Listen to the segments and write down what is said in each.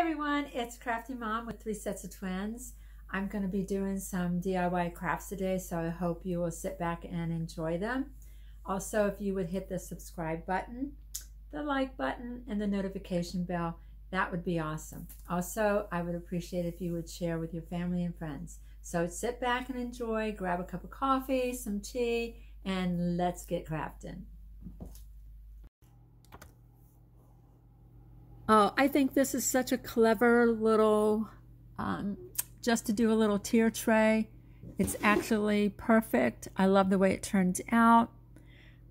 everyone, it's Crafty Mom with Three Sets of Twins. I'm going to be doing some DIY crafts today, so I hope you will sit back and enjoy them. Also, if you would hit the subscribe button, the like button, and the notification bell, that would be awesome. Also, I would appreciate if you would share with your family and friends. So sit back and enjoy, grab a cup of coffee, some tea, and let's get crafting. Oh, I think this is such a clever little, um, just to do a little tier tray. It's actually perfect. I love the way it turned out.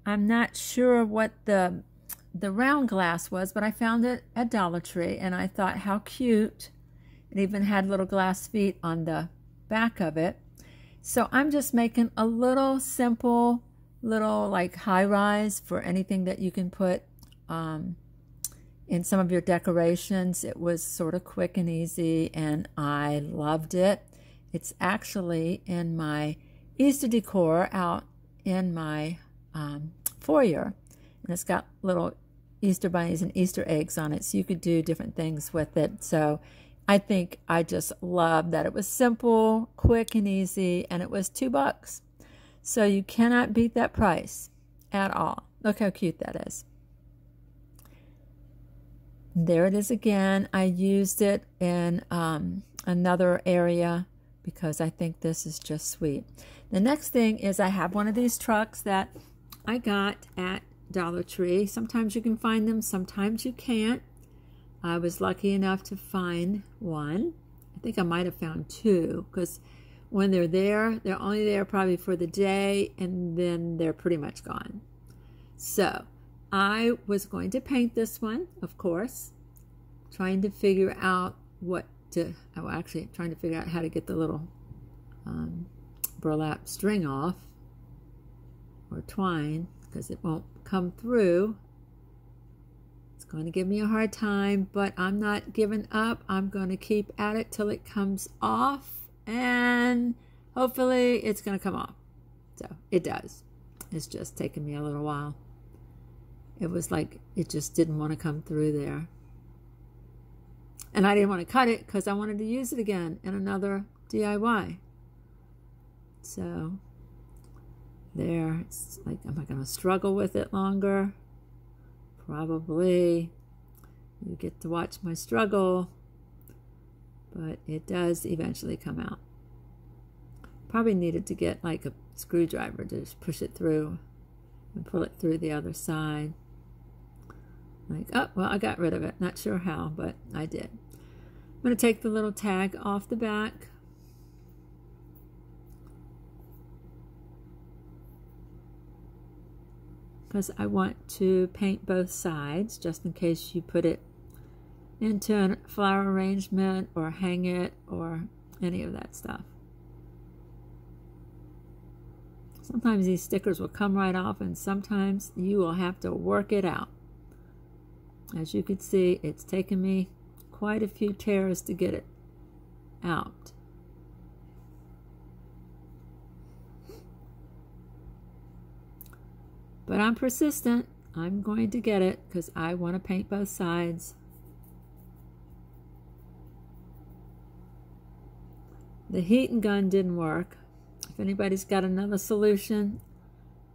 I'm not sure what the the round glass was, but I found it at Dollar Tree and I thought how cute. It even had little glass feet on the back of it. So I'm just making a little simple little like high rise for anything that you can put um, in some of your decorations. It was sort of quick and easy, and I loved it. It's actually in my Easter decor out in my um, foyer, and it's got little Easter bunnies and Easter eggs on it, so you could do different things with it. So I think I just love that it was simple, quick, and easy, and it was two bucks. So you cannot beat that price at all. Look how cute that is. There it is again. I used it in um, another area because I think this is just sweet. The next thing is I have one of these trucks that I got at Dollar Tree. Sometimes you can find them, sometimes you can't. I was lucky enough to find one. I think I might have found two because when they're there, they're only there probably for the day and then they're pretty much gone. So I was going to paint this one, of course, trying to figure out what to, oh, actually, trying to figure out how to get the little um, burlap string off or twine because it won't come through. It's going to give me a hard time, but I'm not giving up. I'm going to keep at it till it comes off and hopefully it's going to come off. So it does. It's just taking me a little while. It was like it just didn't want to come through there. And I didn't want to cut it because I wanted to use it again in another DIY. So there, it's like, am I going to struggle with it longer? Probably. You get to watch my struggle, but it does eventually come out. Probably needed to get like a screwdriver to push it through and pull it through the other side. Like, oh, well, I got rid of it. Not sure how, but I did. I'm going to take the little tag off the back. Because I want to paint both sides, just in case you put it into a flower arrangement or hang it or any of that stuff. Sometimes these stickers will come right off and sometimes you will have to work it out. As you can see, it's taken me quite a few tears to get it out. But I'm persistent. I'm going to get it because I want to paint both sides. The heat and gun didn't work. If anybody's got another solution,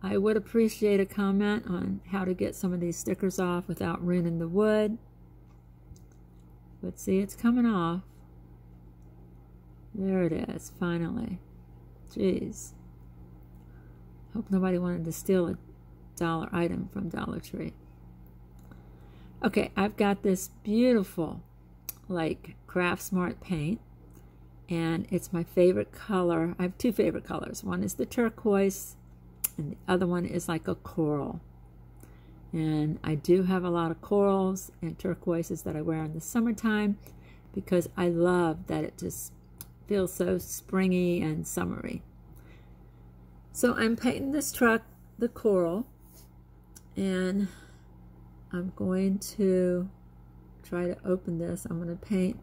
I would appreciate a comment on how to get some of these stickers off without ruining the wood. But see, it's coming off. There it is, finally. Jeez. Hope nobody wanted to steal a dollar item from Dollar Tree. Okay, I've got this beautiful, like, Craft Smart paint. And it's my favorite color. I have two favorite colors. One is the turquoise and the other one is like a coral. And I do have a lot of corals and turquoises that I wear in the summertime because I love that it just feels so springy and summery. So I'm painting this truck the coral and I'm going to try to open this. I'm going to paint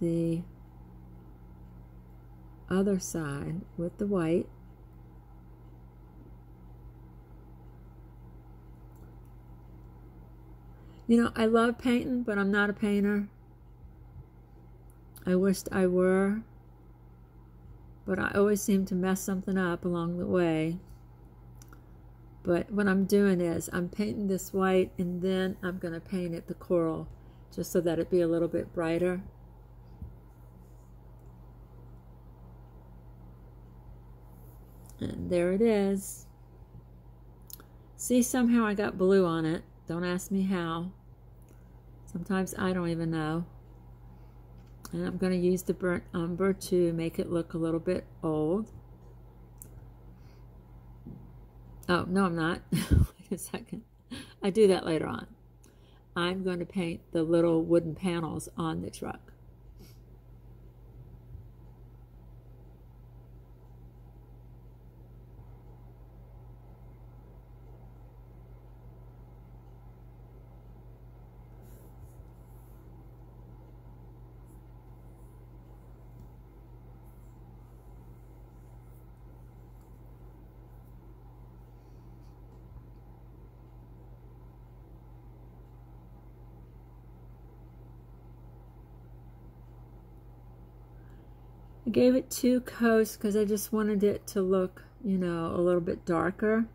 the other side with the white. You know, I love painting, but I'm not a painter. I wished I were, but I always seem to mess something up along the way. But what I'm doing is I'm painting this white and then I'm going to paint it the coral just so that it be a little bit brighter. And there it is. See, somehow I got blue on it. Don't ask me how. Sometimes I don't even know. And I'm going to use the burnt umber to make it look a little bit old. Oh, no, I'm not. Wait a second. I do that later on. I'm going to paint the little wooden panels on the truck. I gave it two coats because I just wanted it to look, you know, a little bit darker.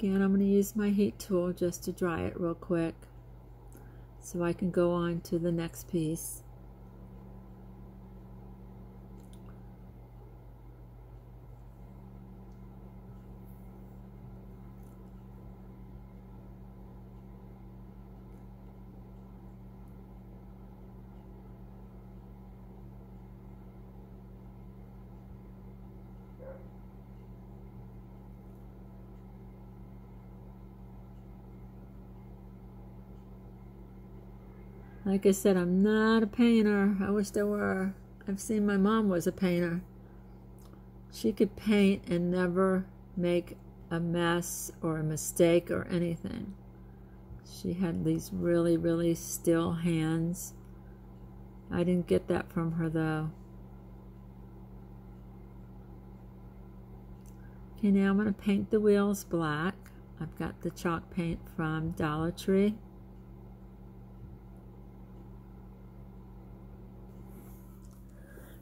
Again, I'm going to use my heat tool just to dry it real quick so I can go on to the next piece. Like I said, I'm not a painter. I wish there were. I've seen my mom was a painter. She could paint and never make a mess or a mistake or anything. She had these really, really still hands. I didn't get that from her though. Okay, now I'm going to paint the wheels black. I've got the chalk paint from Dollar Tree.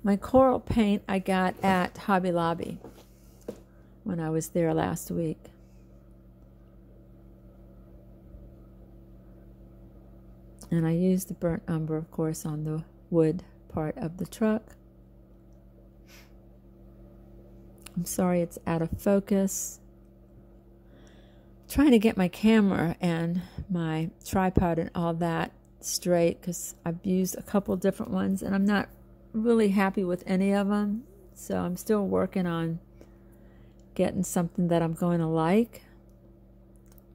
My coral paint I got at Hobby Lobby when I was there last week. And I used the burnt umber, of course, on the wood part of the truck. I'm sorry it's out of focus. Trying to get my camera and my tripod and all that straight because I've used a couple different ones and I'm not really happy with any of them. So I'm still working on getting something that I'm going to like.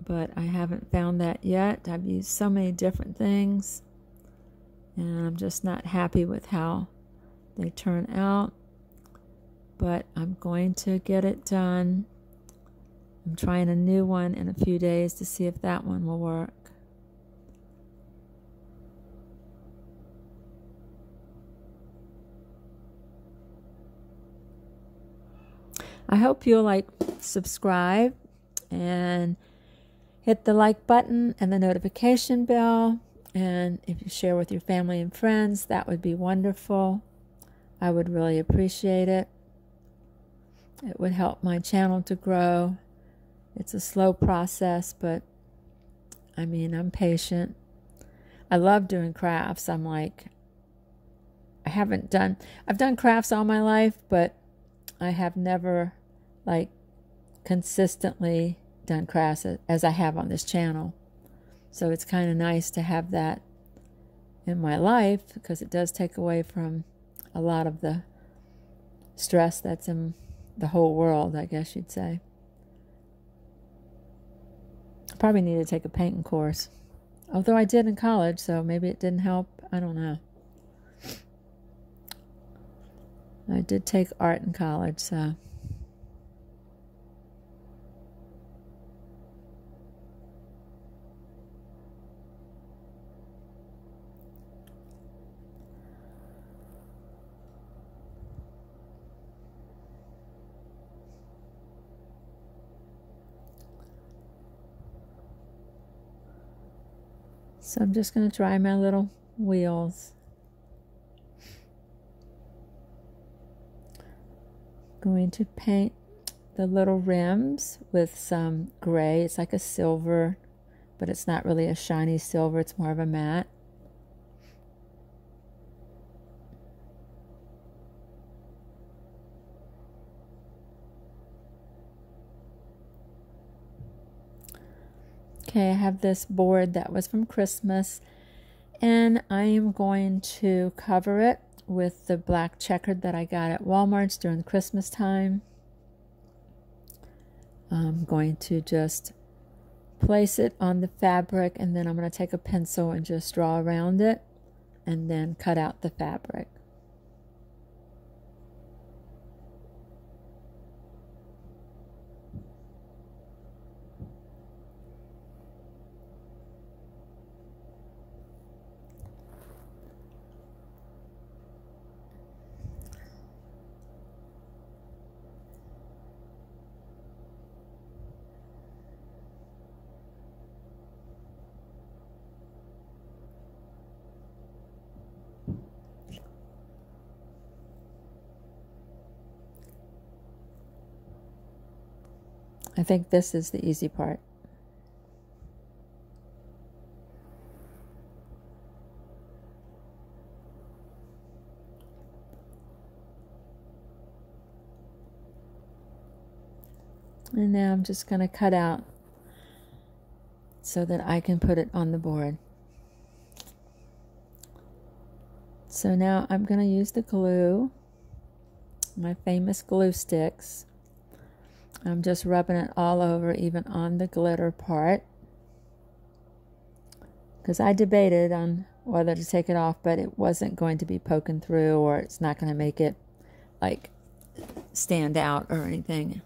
But I haven't found that yet. I've used so many different things. And I'm just not happy with how they turn out. But I'm going to get it done. I'm trying a new one in a few days to see if that one will work. I hope you'll like subscribe and hit the like button and the notification bell. And if you share with your family and friends, that would be wonderful. I would really appreciate it. It would help my channel to grow. It's a slow process, but I mean, I'm patient. I love doing crafts. I'm like, I haven't done, I've done crafts all my life, but I have never like consistently done crafts as I have on this channel. So it's kind of nice to have that in my life because it does take away from a lot of the stress that's in the whole world, I guess you'd say. I probably need to take a painting course. Although I did in college, so maybe it didn't help. I don't know. I did take art in college, so. So I'm just going to dry my little wheels. Going to paint the little rims with some gray. It's like a silver, but it's not really a shiny silver. It's more of a matte. Okay, I have this board that was from Christmas, and I am going to cover it with the black checkered that I got at Walmart's during Christmas time. I'm going to just place it on the fabric, and then I'm going to take a pencil and just draw around it, and then cut out the fabric. I think this is the easy part. And now I'm just going to cut out so that I can put it on the board. So now I'm going to use the glue, my famous glue sticks. I'm just rubbing it all over, even on the glitter part. Because I debated on whether to take it off, but it wasn't going to be poking through or it's not going to make it like stand out or anything.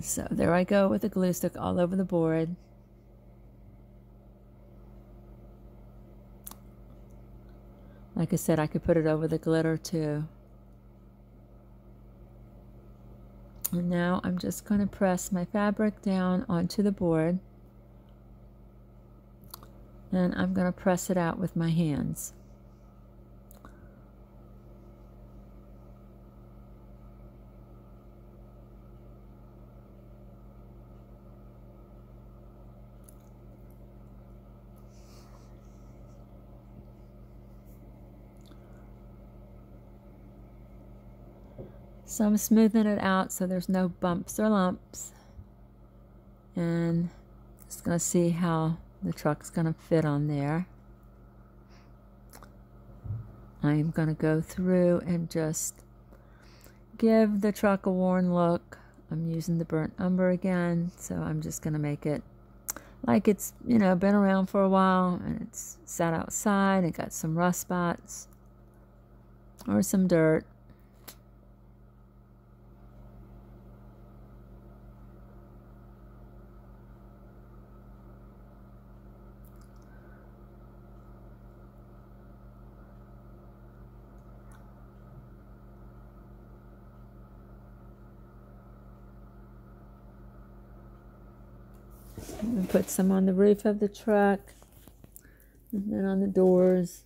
So there I go with the glue stick all over the board. Like I said, I could put it over the glitter too. And now I'm just going to press my fabric down onto the board and I'm going to press it out with my hands. So I'm smoothing it out so there's no bumps or lumps. And just going to see how the truck's going to fit on there. I'm going to go through and just give the truck a worn look. I'm using the burnt umber again, so I'm just going to make it like it's, you know, been around for a while and it's sat outside. It got some rust spots or some dirt. Put some on the roof of the truck and then on the doors.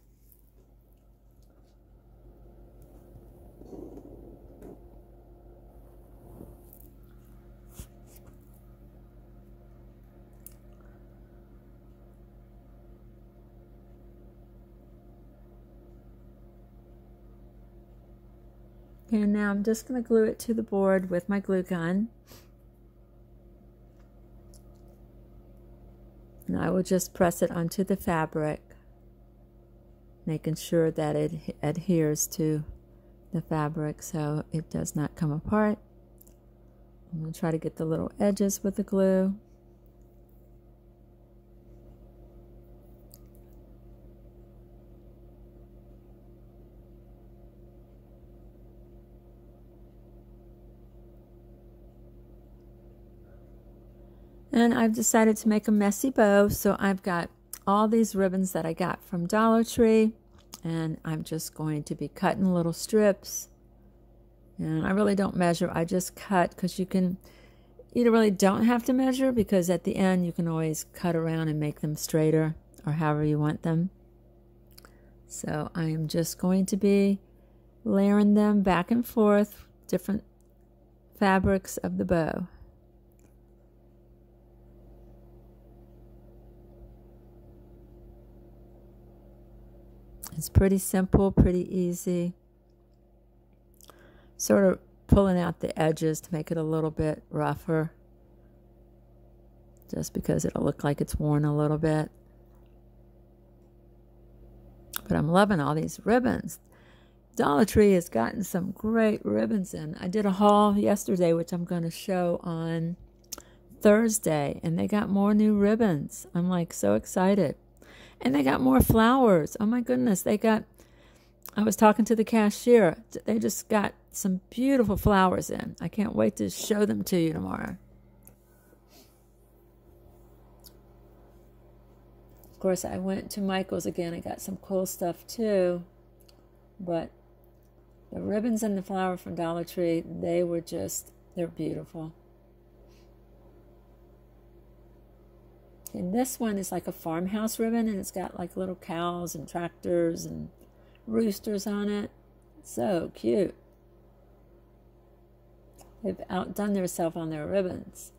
And now I'm just going to glue it to the board with my glue gun. And I will just press it onto the fabric, making sure that it adheres to the fabric so it does not come apart. I'm going to try to get the little edges with the glue. And I've decided to make a messy bow. So I've got all these ribbons that I got from Dollar Tree. And I'm just going to be cutting little strips. And I really don't measure. I just cut because you can you really don't have to measure because at the end you can always cut around and make them straighter or however you want them. So I am just going to be layering them back and forth, different fabrics of the bow. It's pretty simple, pretty easy. Sort of pulling out the edges to make it a little bit rougher. Just because it'll look like it's worn a little bit. But I'm loving all these ribbons. Dollar Tree has gotten some great ribbons in. I did a haul yesterday, which I'm going to show on Thursday, and they got more new ribbons. I'm like so excited. And they got more flowers. Oh my goodness. They got, I was talking to the cashier. They just got some beautiful flowers in. I can't wait to show them to you tomorrow. Of course, I went to Michael's again. I got some cool stuff too. But the ribbons and the flower from Dollar Tree, they were just, they're beautiful. And this one is like a farmhouse ribbon and it's got like little cows and tractors and roosters on it. So cute. They've outdone themselves on their ribbons.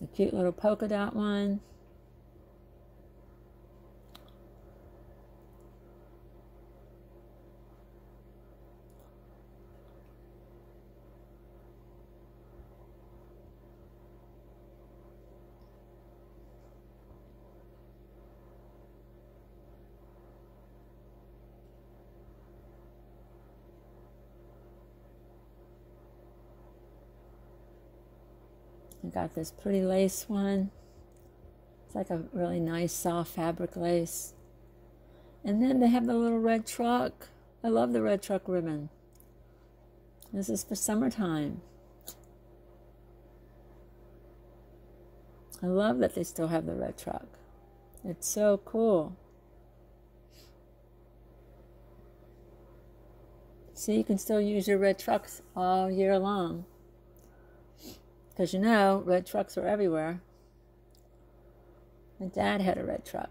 The cute little polka dot one. Got this pretty lace one. It's like a really nice soft fabric lace. And then they have the little red truck. I love the red truck ribbon. This is for summertime. I love that they still have the red truck. It's so cool. See, you can still use your red trucks all year long. Because you know, red trucks are everywhere. My dad had a red truck.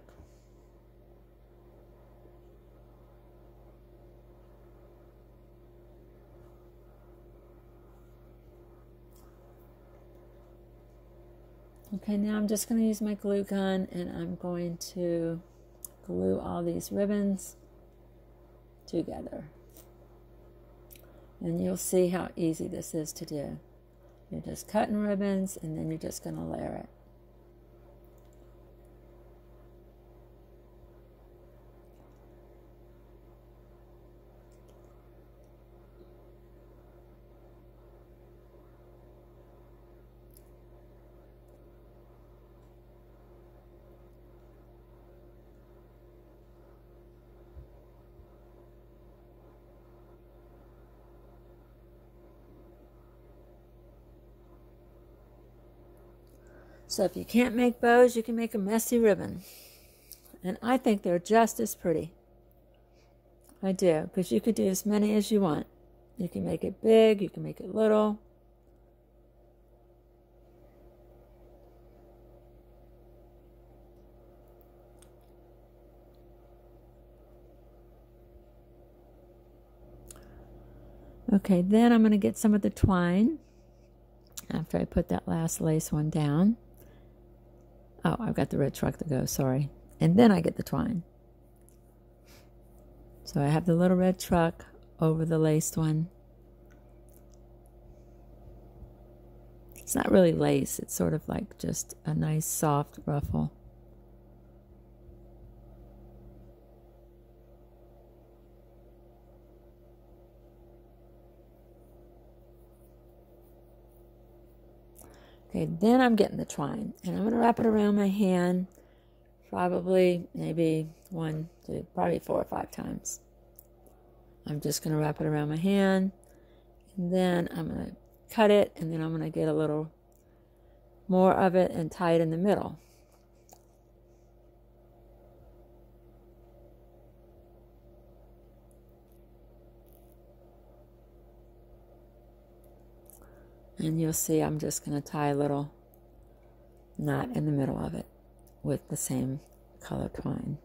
Okay, now I'm just going to use my glue gun and I'm going to glue all these ribbons together. And you'll see how easy this is to do. You're just cutting ribbons and then you're just going to layer it. So if you can't make bows, you can make a messy ribbon. And I think they're just as pretty. I do, because you could do as many as you want. You can make it big, you can make it little. Okay, then I'm going to get some of the twine after I put that last lace one down. Oh, I've got the red truck to go, sorry. And then I get the twine. So I have the little red truck over the laced one. It's not really lace, it's sort of like just a nice soft ruffle. Okay, then I'm getting the twine and I'm going to wrap it around my hand probably maybe one, two, probably four or five times. I'm just going to wrap it around my hand and then I'm going to cut it and then I'm going to get a little more of it and tie it in the middle. And you'll see I'm just going to tie a little knot in the middle of it with the same color twine.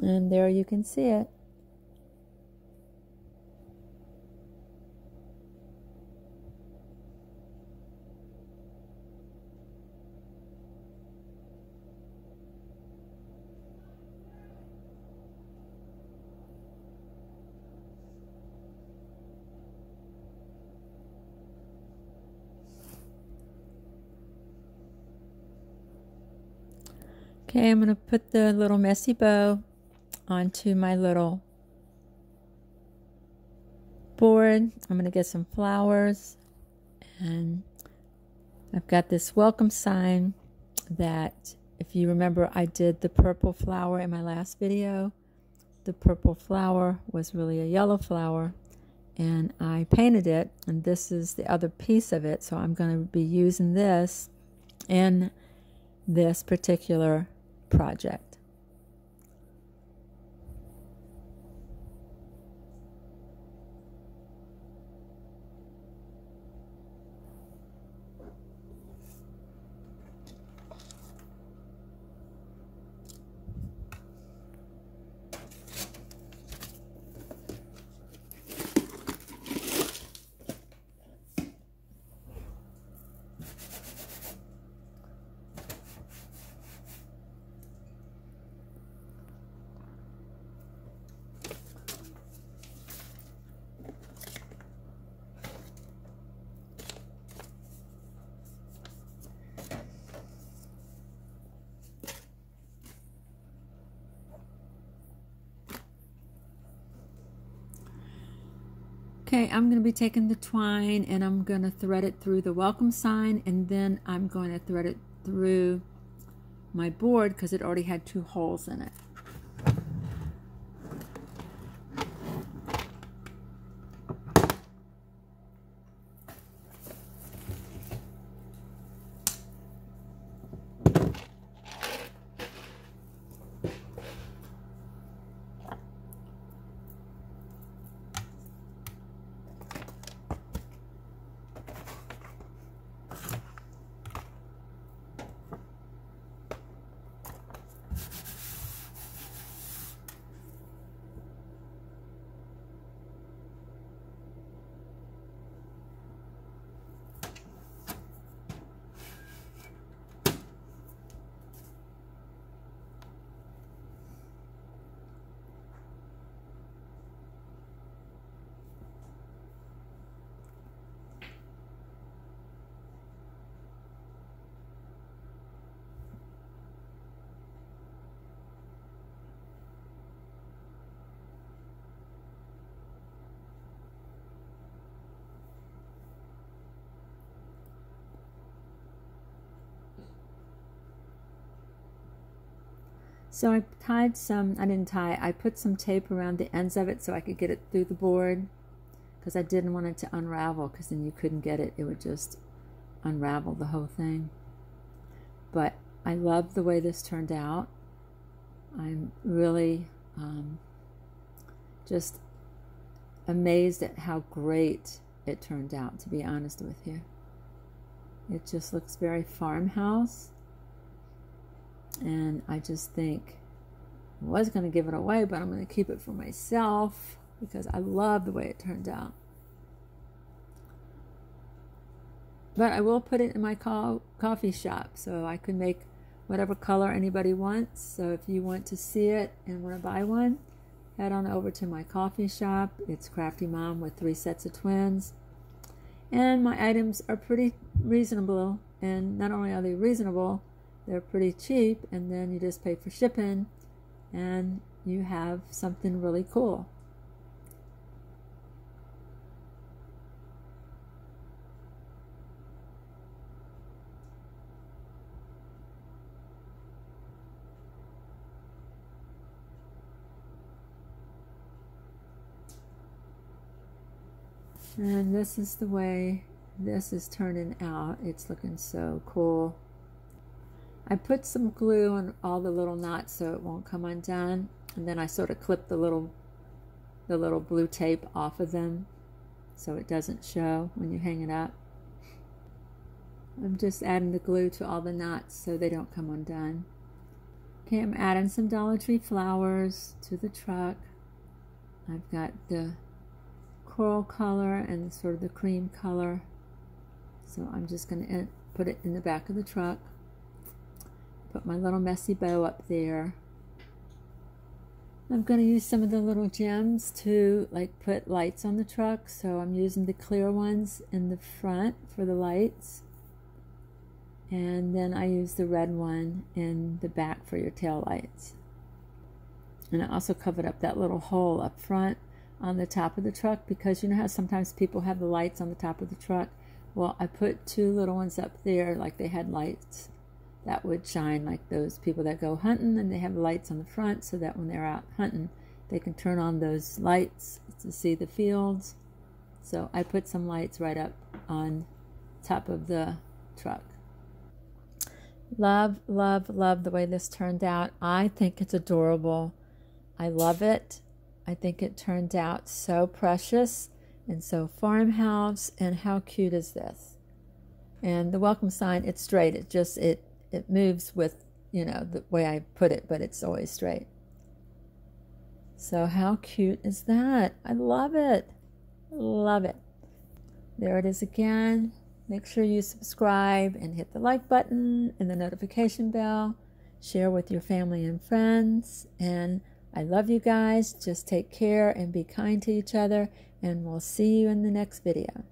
And there you can see it. Okay, I'm going to put the little messy bow onto my little board. I'm going to get some flowers and I've got this welcome sign that if you remember I did the purple flower in my last video. The purple flower was really a yellow flower and I painted it and this is the other piece of it so I'm going to be using this in this particular project. Okay, I'm going to be taking the twine and I'm going to thread it through the welcome sign and then I'm going to thread it through my board because it already had two holes in it. So I tied some, I didn't tie, I put some tape around the ends of it so I could get it through the board because I didn't want it to unravel because then you couldn't get it. It would just unravel the whole thing. But I love the way this turned out. I'm really um, just amazed at how great it turned out, to be honest with you. It just looks very farmhouse and I just think I was going to give it away, but I'm going to keep it for myself because I love the way it turned out. But I will put it in my co- Ko-fi shop so I can make whatever color anybody wants. So if you want to see it and want to buy one, head on over to my Ko-fi shop. It's Crafty Mom with three sets of twins. And my items are pretty reasonable. And not only are they reasonable, they're pretty cheap, and then you just pay for shipping, and you have something really cool. And this is the way this is turning out. It's looking so cool. I put some glue on all the little knots so it won't come undone. And then I sort of clip the little the little blue tape off of them so it doesn't show when you hang it up. I'm just adding the glue to all the knots so they don't come undone. Okay, I'm adding some Dollar Tree flowers to the truck. I've got the coral color and sort of the cream color. So I'm just going to eh, put it in the back of the truck. Put my little messy bow up there. I'm going to use some of the little gems to like put lights on the truck. So I'm using the clear ones in the front for the lights. And then I use the red one in the back for your tail lights. And I also covered up that little hole up front on the top of the truck because you know how sometimes people have the lights on the top of the truck? Well, I put two little ones up there like they had lights that would shine like those people that go hunting and they have lights on the front so that when they're out hunting they can turn on those lights to see the fields. So I put some lights right up on top of the truck. Love, love, love the way this turned out. I think it's adorable. I love it. I think it turned out so precious and so farmhouse. And how cute is this? And the welcome sign, it's straight. It just, it, it moves with, you know, the way I put it, but it's always straight. So how cute is that? I love it. Love it. There it is again. Make sure you subscribe and hit the like button and the notification bell. Share with your family and friends. And I love you guys. Just take care and be kind to each other, and we'll see you in the next video.